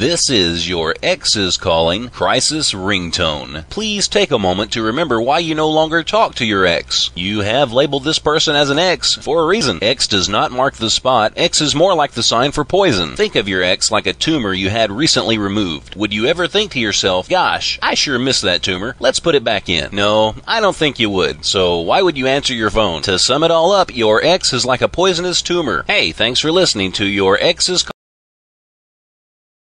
This is your ex's calling crisis ringtone. Please take a moment to remember why you no longer talk to your ex. You have labeled this person as an ex for a reason. X does not mark the spot. X is more like the sign for poison. Think of your ex like a tumor you had recently removed. Would you ever think to yourself, gosh, I sure miss that tumor. Let's put it back in. No, I don't think you would. So why would you answer your phone? To sum it all up, your ex is like a poisonous tumor. Hey, thanks for listening to your ex's